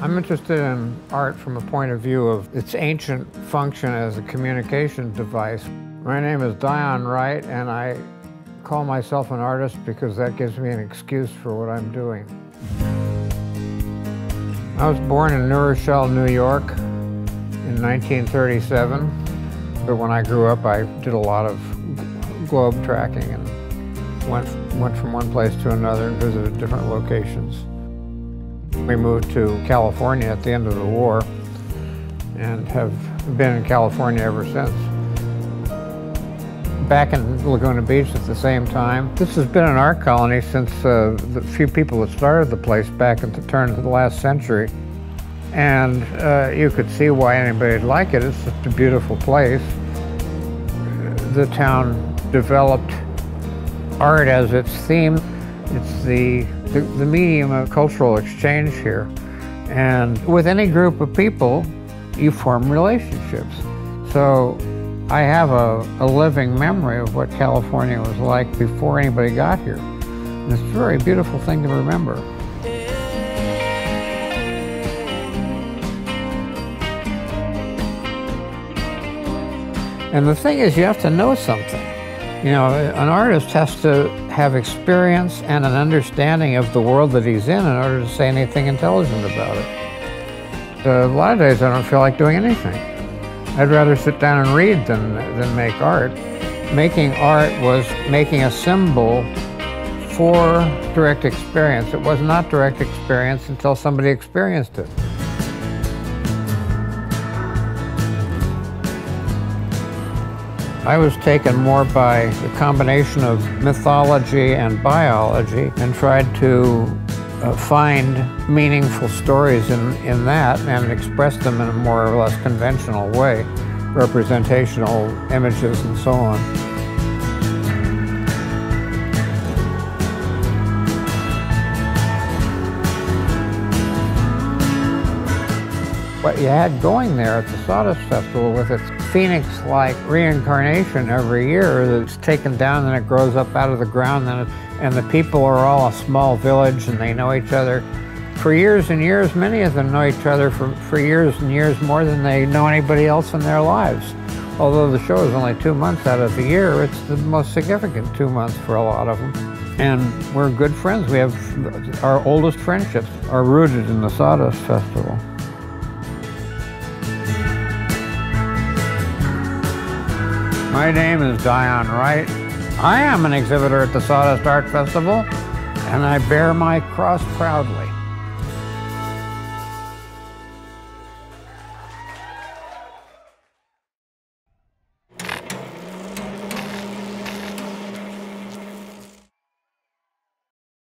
I'm interested in art from a point of view of its ancient function as a communication device. My name is Dion Wright, and I call myself an artist because that gives me an excuse for what I'm doing. I was born in New Rochelle, New York in 1937, but when I grew up I did a lot of globe tracking and went, went from one place to another and visited different locations. We moved to California at the end of the war and have been in California ever since. Back in Laguna Beach at the same time. This has been an art colony since uh, the few people that started the place back at the turn of the last century. And uh, you could see why anybody'd like it. It's just a beautiful place. The town developed art as its theme. It's the the, the medium of cultural exchange here. And with any group of people, you form relationships. So I have a, a living memory of what California was like before anybody got here. And it's a very beautiful thing to remember. And the thing is, you have to know something. You know, an artist has to have experience and an understanding of the world that he's in in order to say anything intelligent about it. a lot of days I don't feel like doing anything. I'd rather sit down and read than, than make art. Making art was making a symbol for direct experience. It was not direct experience until somebody experienced it. I was taken more by the combination of mythology and biology and tried to uh, find meaningful stories in, in that and express them in a more or less conventional way, representational images and so on. What you had going there at the Sawdust Festival with its phoenix-like reincarnation every year that's taken down and it grows up out of the ground and, and the people are all a small village and they know each other. For years and years, many of them know each other for, for years and years more than they know anybody else in their lives. Although the show is only two months out of the year, it's the most significant two months for a lot of them. And we're good friends. We have our oldest friendships are rooted in the Sawdust Festival. My name is Dion Wright. I am an exhibitor at the Sawdust Art Festival, and I bear my cross proudly.